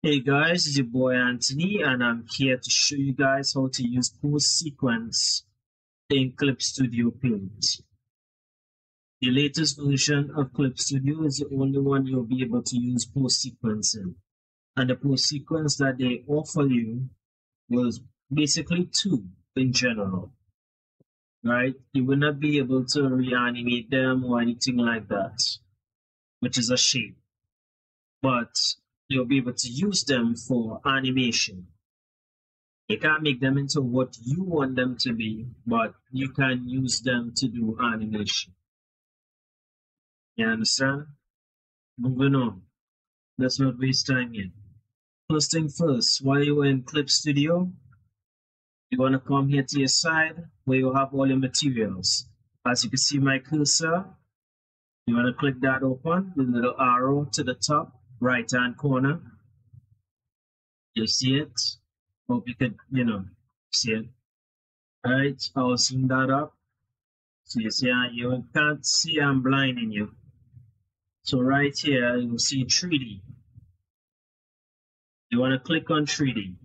Hey guys, it's your boy Anthony and I'm here to show you guys how to use pose sequence in Clip Studio Paint. The latest version of Clip Studio is the only one you'll be able to use pose sequencing. And the pose sequence that they offer you was basically two in general. Right? You will not be able to reanimate them or anything like that, which is a shame. But you'll be able to use them for animation. You can't make them into what you want them to be, but you can use them to do animation. You understand? Moving on. Let's not waste time here. First thing first, while you're in Clip Studio, you want to come here to your side where you have all your materials. As you can see my cursor, you want to click that open a little arrow to the top right hand corner. You see it? Hope you could, you know, see it. Alright, I'll zoom that up. So you see, uh, you can't see I'm blinding you. So right here, you see 3D. You want to click on 3D.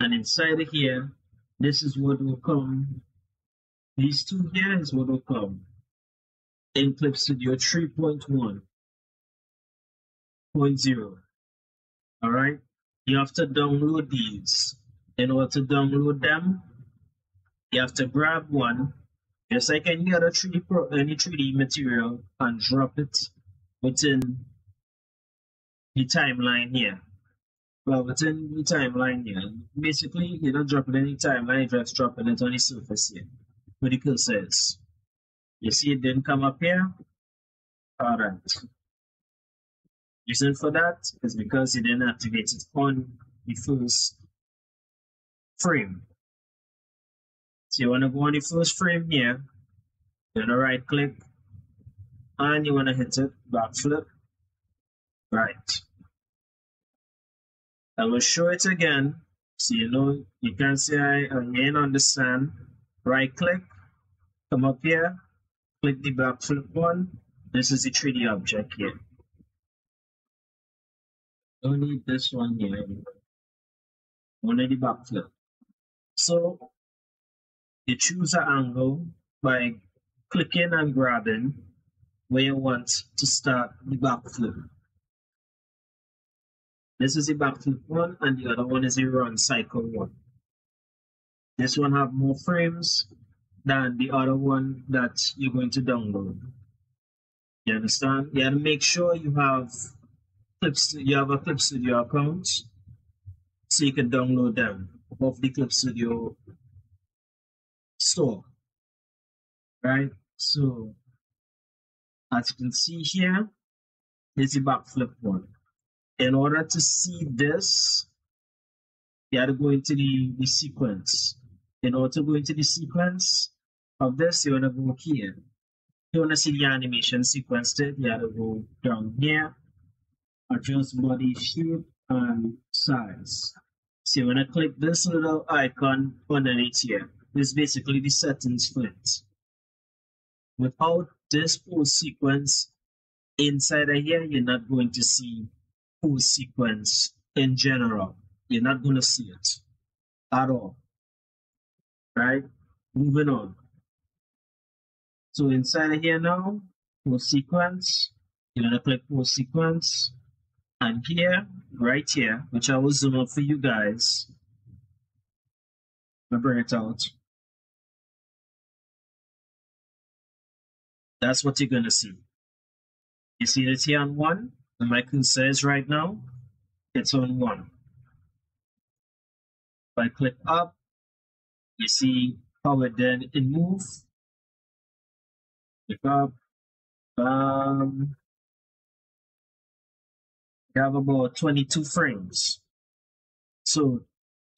And inside of here, this is what will come. These two here is what will come. In Clip Studio 3.1. 2.0. All right. You have to download these. In order to download them, you have to grab one, just like any other 3D pro, any 3D material, and drop it within the timeline here. Well, within the timeline here. Basically, you don't drop it any timeline, you're just dropping it on the surface here. Where the cursor is. You see it didn't come up here? Alright. Reason for that is because you didn't activate it on the first frame. So you want to go on the first frame here, you want to right click, and you want to hit it, backflip, right. I will show it again, so you know, you can see I again understand. Right click, come up here, click the backflip one, this is the 3D object here. Only this one here. Only the backflip. So you choose an angle by clicking and grabbing where you want to start the backflip. This is the backflip one and the other one is the run cycle one. This one have more frames than the other one that you're going to download. You understand? You have to make sure you have Clips, you have a Clip Studio account, so you can download them off the Clip Studio store. Right? So, as you can see here, is the backflip one. In order to see this, you have to go into the, the sequence. In order to go into the sequence of this, you want to go here. You want to see the animation sequence, you have to go down here adjust body shape and size. So when I click this little icon underneath here, this is basically the settings for it. Without this pose sequence inside of here, you're not going to see pose sequence in general. You're not going to see it at all. Right? Moving on. So inside of here now, pose sequence, you're going to click pose sequence and here, right here, which I will zoom up for you guys, I bring it out. That's what you're gonna see. You see it here on one, the mic says right now, it's on one. If I click up, you see how it then it moves. Click up, um, you have about 22 frames. So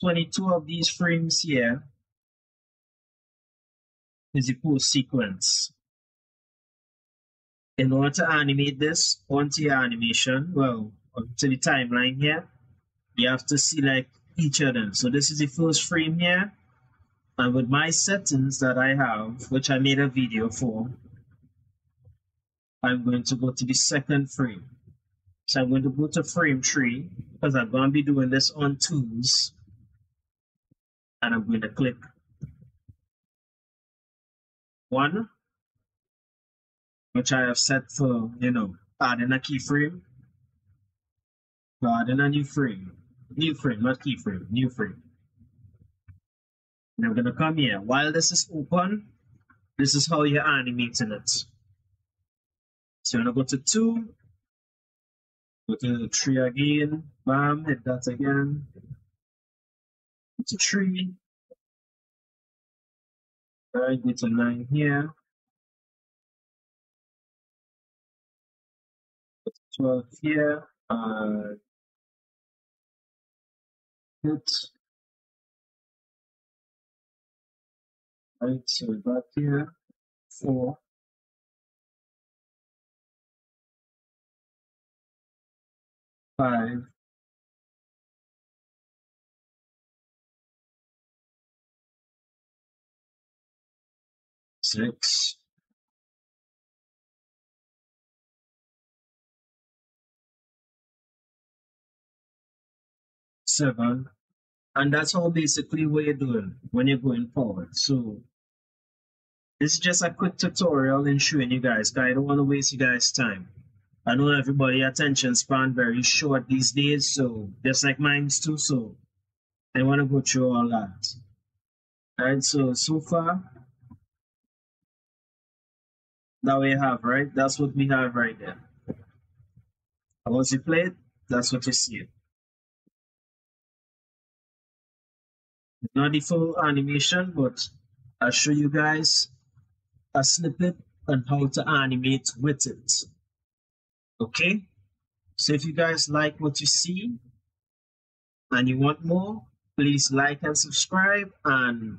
22 of these frames here is the pose sequence. In order to animate this onto your animation, well, onto the timeline here, you have to select each of them. So this is the first frame here. And with my settings that I have, which I made a video for, I'm going to go to the second frame. So I'm going to go to frame tree because I'm going to be doing this on tools. And I'm going to click one, which I have set for, you know, adding a keyframe. Adding a new frame. New frame, not keyframe, new frame. And I'm going to come here. While this is open, this is how you're animating it. So you're going to go to two, Go to the tree again. Bam, hit that again. It's a tree. Alright, go to nine here. It's 12 here. Uh, hit. Right, so back here. Four. Five. Six. Seven. And that's all basically what you're doing when you're going forward. So this is just a quick tutorial in showing you guys i don't want to waste you guys time I know everybody attention span very short these days, so just like mine's too, so I want to go through all that. Alright, so so far that we have, right? That's what we have right there. Once you play it, that's what you see. Not the full animation, but I'll show you guys a snippet on how to animate with it. Okay? So if you guys like what you see and you want more, please like and subscribe and,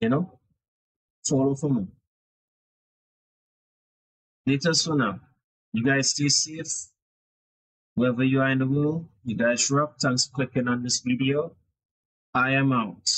you know, follow for more. Latest for now. You guys stay safe. Wherever you are in the world, you guys rock. Thanks for clicking on this video. I am out.